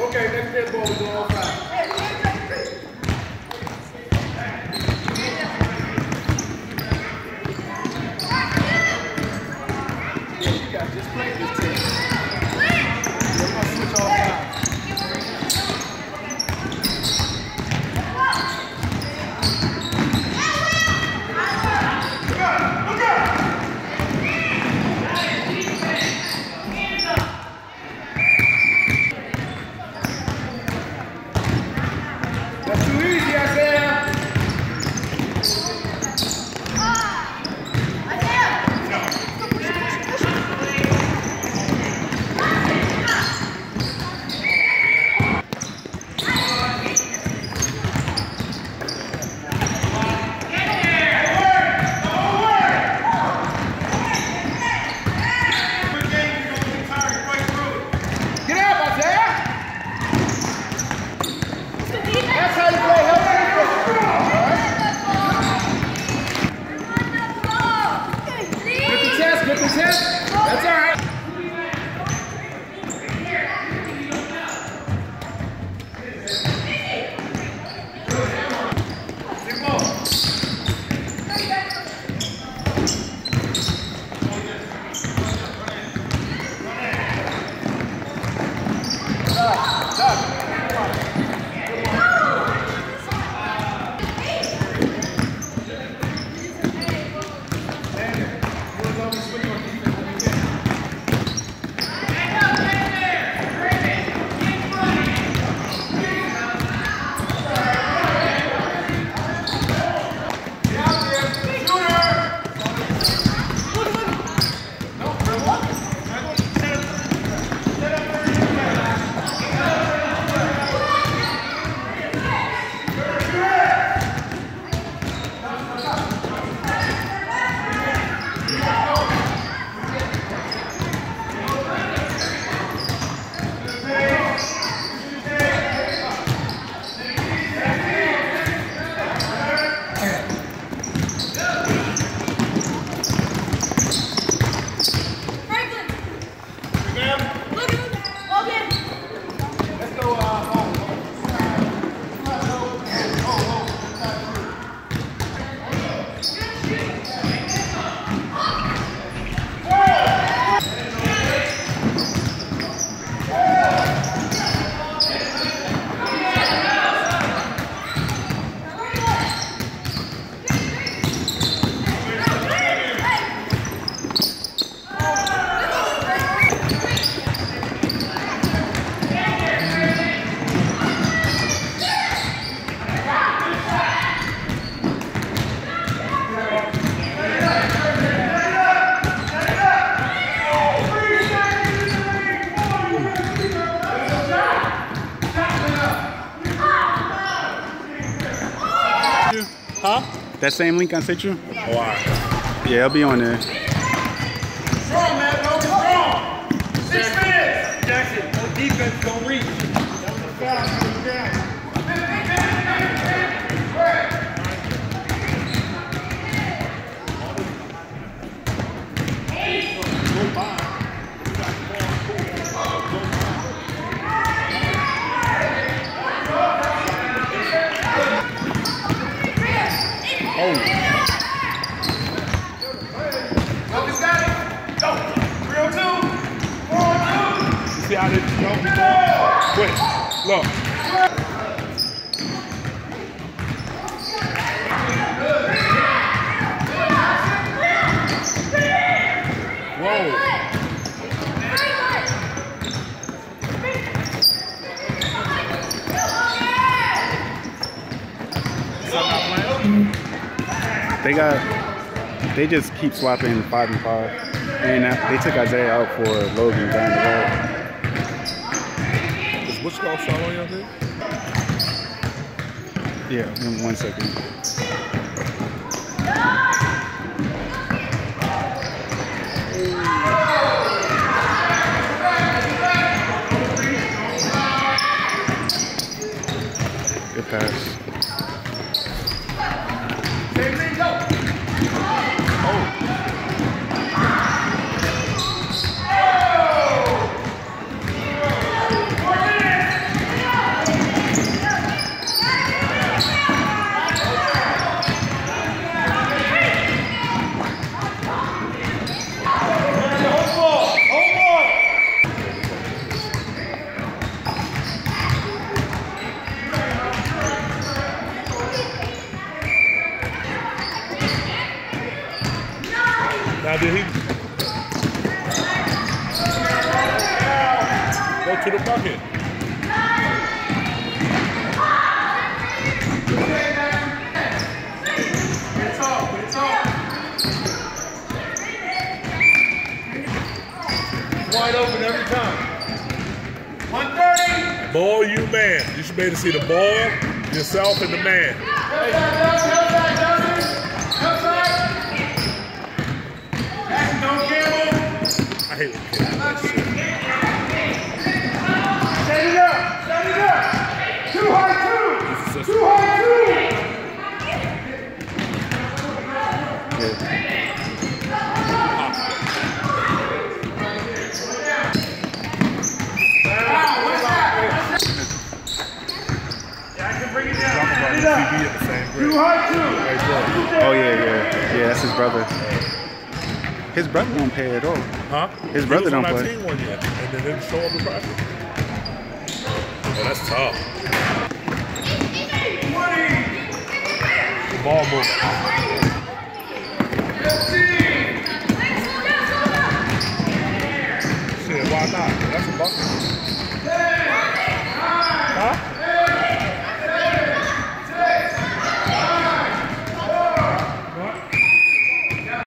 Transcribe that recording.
Okay, next dead ball, we're doing Sabe? Huh? That same link I sent you? Oh, Why? Yeah, it'll be on there. Strong, man. Go strong. Six minutes. Jackson, no defense, don't reach. Nobody's got it. Go. Three on two. Four on two. See how this go? Quick, look. Whoa. They got, they just keep swapping five and five. And they took Isaiah out for Logan down the road. What's called your head? Yeah, in one second. Good pass. Go to the bucket. Wide open every time. 130. Boy, you man. You should be able to see the ball, yourself, and the man. Hey. Hate when kids do that shit. Set it up, set it up. Too high, two. High, two. Yeah. Wow, what's bring it down. Set it up. TV at the same Too high, two. Oh yeah, yeah, yeah. That's his brother. His brother don't play at all. Huh? His He brother was on don't that play. team one year, and then didn't show up in practice. Oh, that's tough. 20. The ball moving.